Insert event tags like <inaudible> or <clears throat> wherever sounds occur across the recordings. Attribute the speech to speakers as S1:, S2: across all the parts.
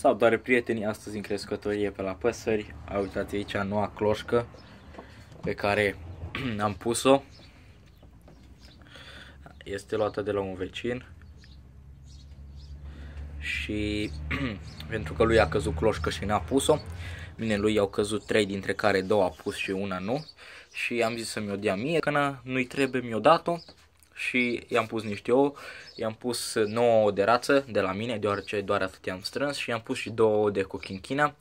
S1: Salutare prietenii, astăzi în crescătorie pe la păsări. A uitați aici noua cloșcă pe care <clears throat> am pus-o. Este luată de la un vecin. Și <clears throat> pentru că lui a căzut cloșcă și n-a pus-o, mine lui au căzut trei dintre care două a pus și una nu. Și am zis să-mi o dea mie, că nu-i trebuie, mi-o dat-o și i-am pus niște ouă, i-am pus 9 de rață de la mine, deoarece doar atât i-am strâns și i-am pus și 2 de cochinchina.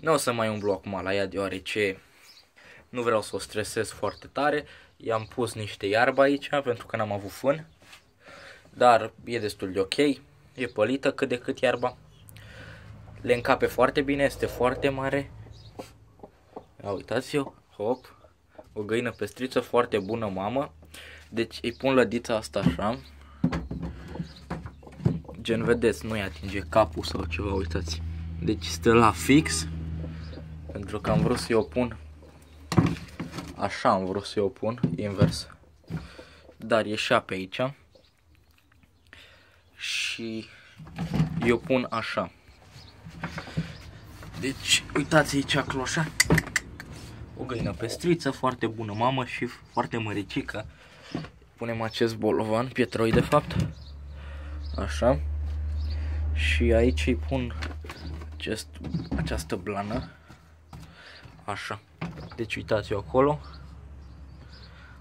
S1: Nu o să mai umblu acum la ea, deoarece nu vreau să o stresez foarte tare. I-am pus niște iarbă aici, pentru că n-am avut fân, dar e destul de ok, e pălită cât de cât iarba. Le încape foarte bine, este foarte mare. Ia uitați-o, hop, o găină pestriță foarte bună mamă. Deci îi pun lădița asta așa. Gen, vedeți, nu-i atinge capul sau ceva, uitați. Deci stă la fix. Pentru că am vrut să-i o pun așa am vrut să-i o pun, invers. Dar ieșea pe aici. Și eu pun așa. Deci, uitați aici cloșa. O găină pestriță, foarte bună mamă și foarte măricică punem acest bolovan, pietroi de fapt, așa, și aici îi pun acest, această blană, așa, deci uitați-o acolo,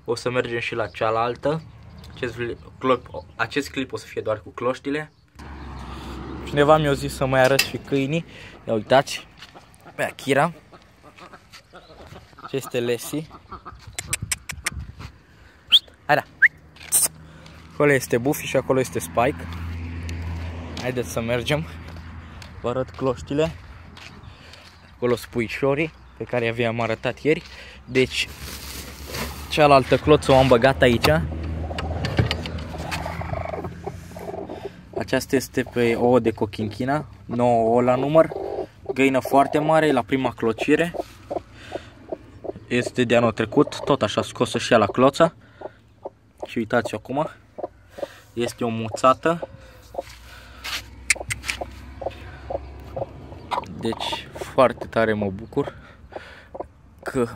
S1: o să mergem și la cealaltă, acest clip, acest clip o să fie doar cu cloștile, cineva mi-a zis să mai arăt și câinii, ia uitați, pe Akira, aceste lesi, Hai da! Acolo este Buffy și acolo este Spike. Haideți să mergem. Vă arăt cloștile. Acolo spuișorii pe care i-am arătat ieri. Deci, cealaltă cloță o am băgat aici. Aceasta este pe ouă de cochinchina, 9 ouă la număr. Găină foarte mare, la prima clocire. Este de anul trecut, tot așa scosă și ea la cloța. Și uitați acum. Este o muțată. Deci foarte tare mă bucur că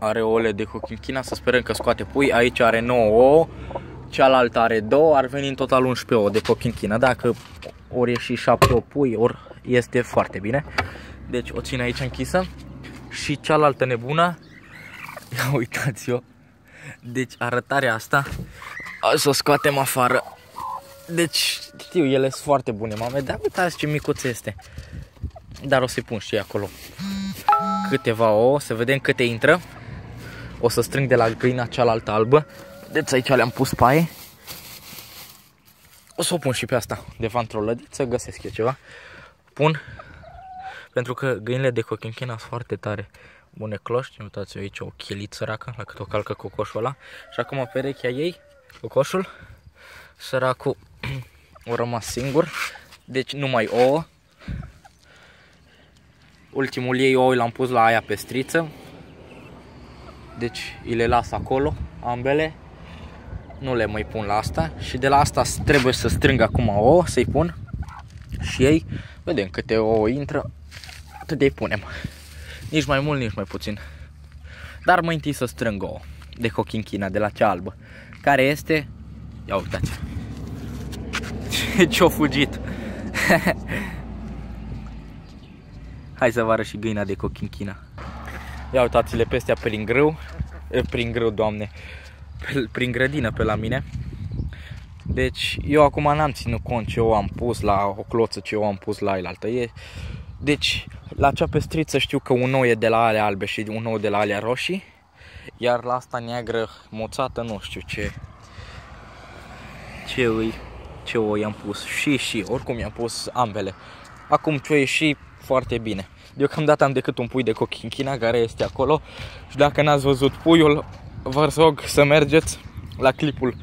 S1: are ouăle de cochinchina, să sperăm că scoate pui. Aici are 9 ouă, cealaltă are 2, ar veni în total 11 ouă de cochinchina. Dacă ori ieși 7 ouă pui, ori este foarte bine. Deci o țin aici închisă. Și cealaltă nebună, ia uitați-o, deci arătarea asta, să o scoatem afară. Deci, știu, ele sunt foarte bune, mame, dar uitați ce micuț este. Dar o să-i pun și acolo câteva ouă, să vedem câte intră. O să strâng de la găina cealaltă albă. Deci aici le-am pus paie. O să o pun și pe asta, de într-o lădiță, găsesc eu ceva. Pun, pentru că găinile de cochinchina sunt foarte tare bune cloști. Uitați aici o chiliță săracă, la cât o calcă cocoșul ăla. Și acum perechea ei, cocoșul, săracul <clears throat> o rămas singur. Deci numai ouă. Ultimul ei ou l-am pus la aia pestriță. Deci îi le las acolo, ambele. Nu le mai pun la asta. Și de la asta trebuie să strâng acum ouă, să-i pun. Și ei, vedem câte ouă intră, atât de-i punem. Nici mai mult, nici mai puțin. Dar mai întâi să strâng o de cochinchina de la cea albă. Care este... Ia uitați. Ce-o fugit. Hai să vă arăt și găina de cochinchina. Ia uitați-le pe astea prin grâu. Prin grâu, doamne. Prin grădină pe la mine. Deci eu acum n-am ținut cont ce eu am pus la o cloță, ce eu am pus la elaltă. E deci, la cea pestriță știu că un nou e de la alea albe și un nou de la alea roșii. Iar la asta neagră moțată nu știu ce ce îi ce o i-am pus și și oricum i-am pus ambele. Acum ce o ieși foarte bine. Deocamdată am decât un pui de cochinchina care este acolo și dacă n-ați văzut puiul, vă rog să mergeți la clipul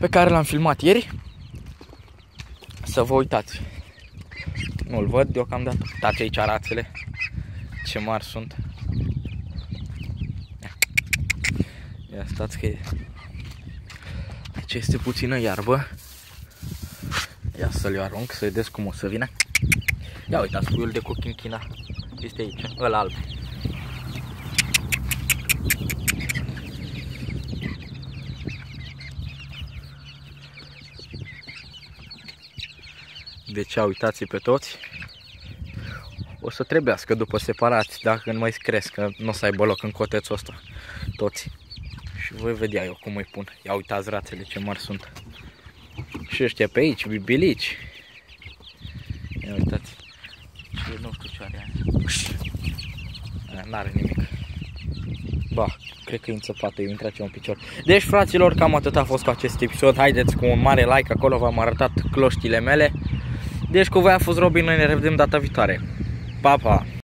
S1: pe care l-am filmat ieri să vă uitați. Nu-l văd deocamdată. Uitați aici rațele. Ce mari sunt. Ia stați că e... Aici este puțină iarbă. Ia să-l arunc, să vedeți cum o să vină. Ia uitați, puiul de cochinchina este aici, ăla alb. Deci uitați pe toți. O să trebuiască după separați, dacă nu mai cresc, că nu o să aibă loc în cotețul ăsta. Toți. Și voi vedea eu cum îi pun. Ia uitați rațele ce mari sunt. Și ăștia pe aici, bibilici. Ia uitați. Ce nu știu ce are aia. N-are nimic. Ba, cred că e înțăpată, eu intrat un picior. Deci, fraților, cam atât a fost cu acest episod. Haideți cu un mare like, acolo v-am arătat cloștile mele. Deci cu voi a fost Robin, noi ne revedem data viitoare. Pa, pa!